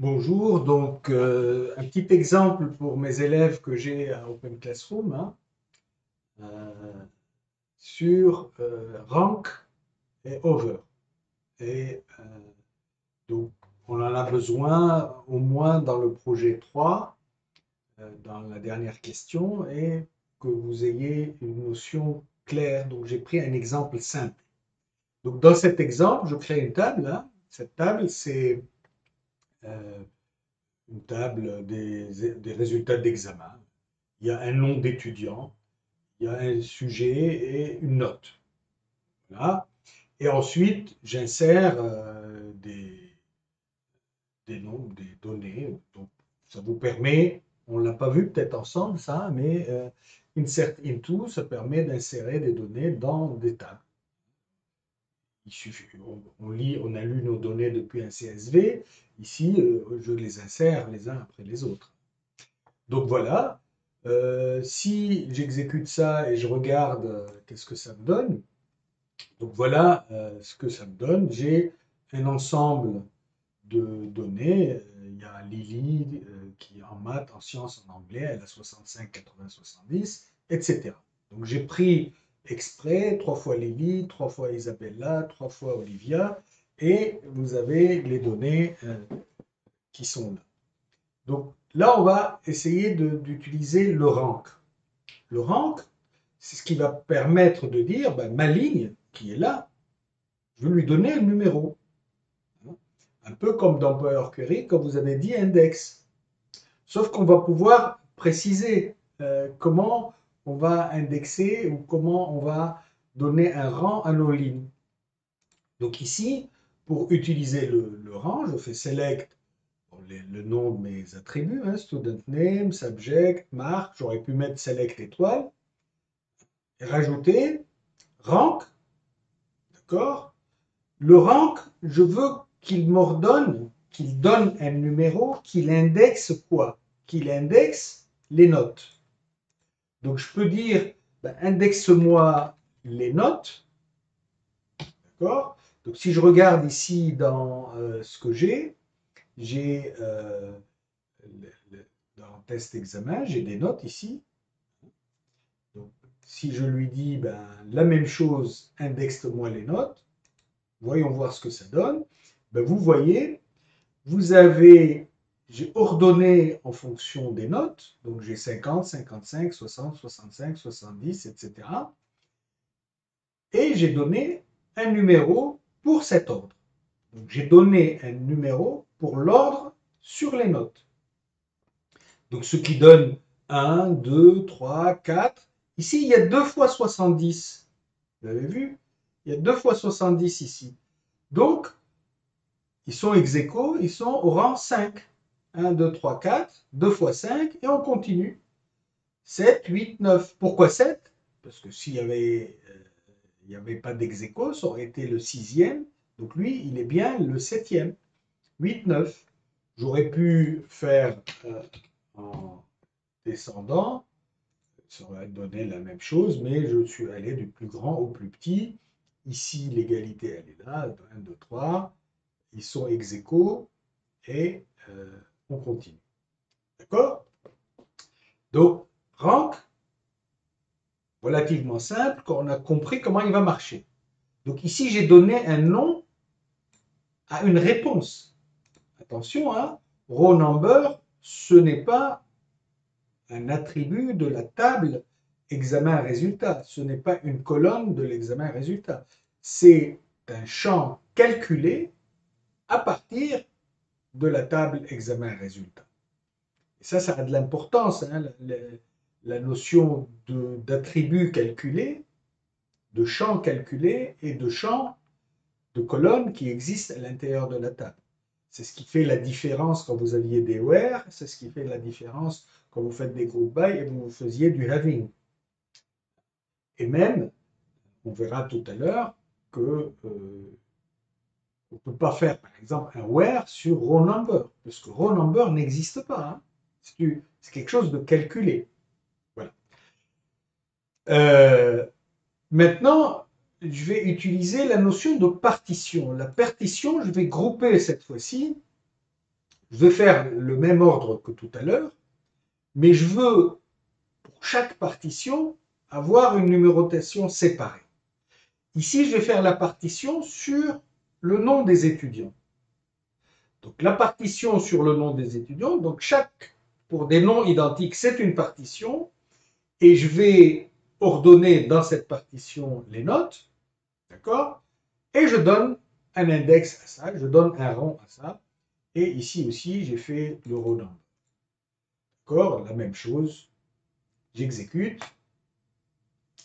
Bonjour, donc euh, un petit exemple pour mes élèves que j'ai à Open Classroom hein, euh, sur euh, rank et over. Et donc on en a besoin au moins dans le projet 3, dans la dernière question, et que vous ayez une notion claire. Donc j'ai pris un exemple simple. Donc dans cet exemple, je crée une table. Hein. Cette table, c'est une table des, résultats d'examen. Il y a un nom d'étudiant, il y a un sujet et une note. Et ensuite, j'insère euh, des, des noms, des données. Ça vous permet, on ne l'a pas vu peut-être ensemble, ça, mais euh, insert into, ça permet d'insérer des données dans des tables il suffit, on, lit, on a lu nos données depuis un CSV. Ici, euh, je les insère les uns après les autres. Donc voilà. Euh, si j'exécute ça et je regarde euh, qu'est-ce que ça me donne, donc voilà ce que ça me donne. J'ai un ensemble de données. Il y a Lily qui en maths, en sciences, en anglais, elle a 65, 80, 70, etc. Donc j'ai pris exprès, trois fois Lily, trois fois Isabella, trois fois Olivia, et vous avez les données euh, qui sont là. Donc là, on va essayer d'utiliser le rank. Le rank, c'est ce qui va permettre de dire, ben, ma ligne qui est là, je vais lui donner un numéro. Un peu comme dans Power Query quand vous avez dit index. Sauf qu'on va pouvoir préciser euh, comment on va indexer ou comment on va donner un rang à nos lignes. Donc ici, pour utiliser le, rang, je fais select le nom de mes attributs, hein, student name, subject, mark, j'aurais pu mettre select étoile, rajouter rank, d'accord Le rank, je veux qu'il m'ordonne, qu'il donne un numéro, qu'il indexe quoi? Qu'il indexe les notes. Donc je peux dire, ben, indexe-moi les notes. D'accord? Donc si je regarde ici dans euh, ce que j'ai, j'ai euh, dans test examen, j'ai des notes ici. Donc si je lui dis ben, la même chose, indexe-moi les notes, voyons voir ce que ça donne. Ben, vous voyez, vous avez j'ai ordonné en fonction des notes, donc j'ai 50, 55, 60, 65, 70, etc. Et j'ai donné un numéro pour cet ordre. J'ai donné un numéro pour l'ordre sur les notes. Donc ce qui donne 1, 2, 3, 4. Ici, il y a 2 fois 70. Vous avez vu? Il y a 2 fois 70 ici. Donc, ils sont ex ils sont au rang 5. 1, 2, 3, 4, 2 fois 5, et on continue. 7, 8, 9. Pourquoi 7 Parce que s'il n'y avait, euh, avait pas d'ex ça aurait été le sixième. Donc lui, il est bien le septième. 8, 9. J'aurais pu faire euh, en descendant, ça aurait donné la même chose, mais je suis allé du plus grand au plus petit. Ici, l'égalité, elle est là, 1, 2, 3. Ils sont ex et euh, on continue. D'accord? Donc, rank, relativement simple, quand on a compris comment il va marcher. Donc ici, j'ai donné un nom à une réponse. Attention, hein, row number, ce n'est pas un attribut de la table examen résultat. Ce n'est pas une colonne de l'examen résultat. C'est un champ calculé à partir de la table examen-résultat. Et ça, ça a de l'importance, hein, la, notion d'attribut calculé, de champ calculé et de champ de colonnes qui existent à l'intérieur de la table. C'est ce qui fait la différence quand vous aviez des where, c'est ce qui fait la différence quand vous faites des group by et vous faisiez du having. Et même, on verra tout à l'heure que euh, on ne peut pas faire, par exemple, un where sur row number, parce que row number n'existe pas. Hein. C'est quelque chose de calculé. Voilà. Euh, maintenant, je vais utiliser la notion de partition. La partition, je vais grouper cette fois-ci je vais faire le même ordre que tout à l'heure, mais je veux, pour chaque partition, avoir une numérotation séparée. Ici, je vais faire la partition sur le nom des étudiants. Donc la partition sur le nom des étudiants, donc chaque, pour des noms identiques, c'est une partition, et je vais ordonner dans cette partition les notes, d'accord? Et je donne un index à ça, je donne un rang à ça, et ici aussi, j'ai fait le row number. D'accord? La même chose, j'exécute,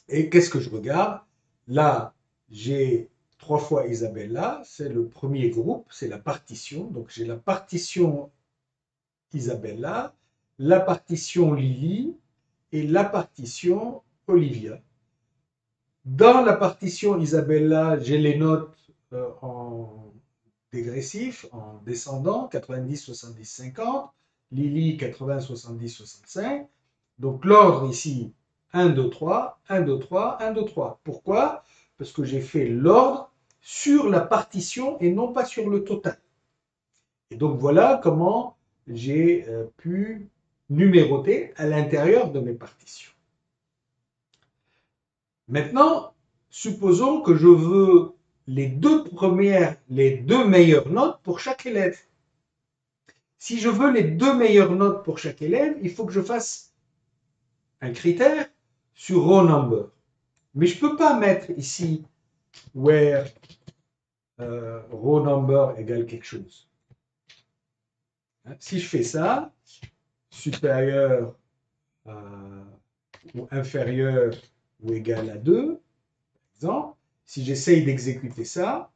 et qu'est-ce que je regarde? Là, j'ai trois fois Isabella, c'est le premier groupe, c'est la partition. Donc j'ai la partition Isabella, la partition Lily et la partition Olivia. Dans la partition Isabella, j'ai les notes euh, en dégressif, en descendant, 90, 70, 50. Lily, 80, 70, 65. Donc l'ordre ici, 1, 2, 3, 1, 2, 3, 1, 2, 3. Pourquoi? Parce que j'ai fait l'ordre sur la partition et non pas sur le total. Et donc voilà comment j'ai euh, pu numéroter à l'intérieur de mes partitions. Maintenant, supposons que je veux les deux premières, les deux meilleures notes pour chaque élève. Si je veux les deux meilleures notes pour chaque élève, il faut que je fasse un critère sur row number. Mais je ne peux pas mettre ici where euh, row number égale quelque chose. Si je fais ça, supérieur ou inférieur ou égal à 2, par exemple, si j'essaye d'exécuter ça,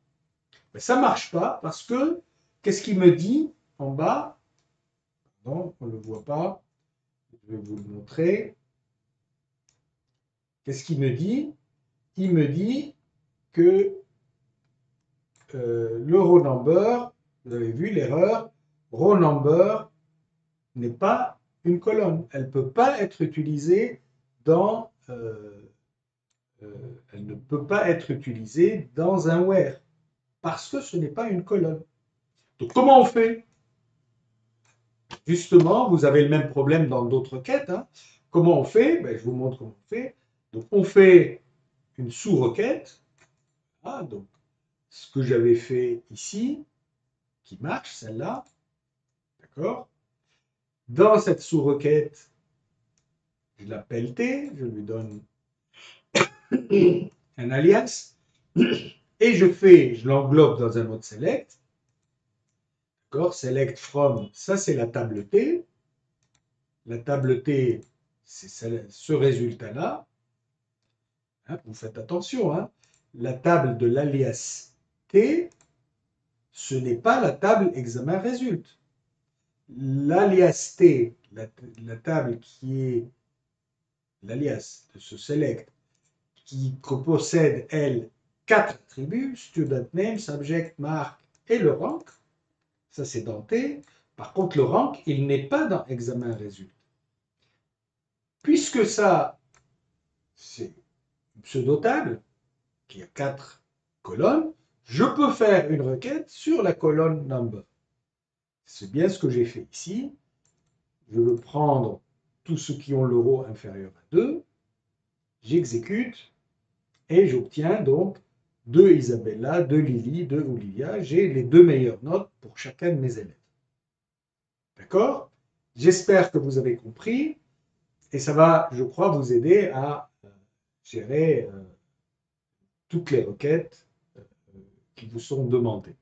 ben ça ne marche pas parce que qu'est-ce qu'il me dit en bas? Non, on ne le voit pas. Je vais vous le montrer. Qu'est-ce qu'il me dit? Il me dit que euh, le row number, vous avez vu l'erreur, row number n'est pas une colonne. Elle ne peut pas être utilisée dans euh, euh, elle ne peut pas être utilisée dans un where parce que ce n'est pas une colonne. Donc comment on fait? Justement, vous avez le même problème dans d'autres quêtes. Hein. Comment on fait? Ben, Je vous montre comment on fait. Donc on fait une sous-requête. Donc ce que j'avais fait ici, qui marche, celle-là. D'accord? Dans cette sous-requête, je l'appelle T, je lui donne un alias, et je fais, je l'englobe dans un autre select. D'accord? Select from, ça c'est la table T. La table T, c'est ce résultat-là. Hein, vous faites attention, hein la table de l'alias T, ce n'est pas la table examen résulte. L'alias T, la, table qui est l'alias de ce select, qui possède, elle, quatre attributs, student name, subject, mark et le rank, ça c'est dans T. Par contre, le rank, il n'est pas dans examen résulte. Puisque ça, c'est pseudo-table, qui a quatre colonnes, je peux faire une requête sur la colonne number. C'est bien ce que j'ai fait ici. Je veux prendre tous ceux qui ont l'euro inférieur à 2, j'exécute et j'obtiens donc deux Isabella, deux Lily, deux Olivia. J'ai les deux meilleures notes pour chacun de mes élèves. D'accord? J'espère que vous avez compris et ça va, je crois, vous aider à euh, gérer euh, toutes les requêtes qui vous sont demandées.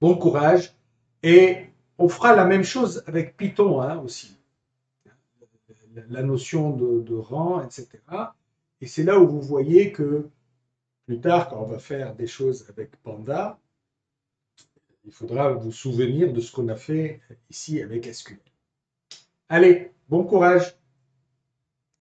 Bon courage et on fera la même chose avec Python hein, aussi. La notion de, rang, etc. Et c'est là où vous voyez que plus tard, quand on va faire des choses avec Panda, il faudra vous souvenir de ce qu'on a fait ici avec SQL. Allez, bon courage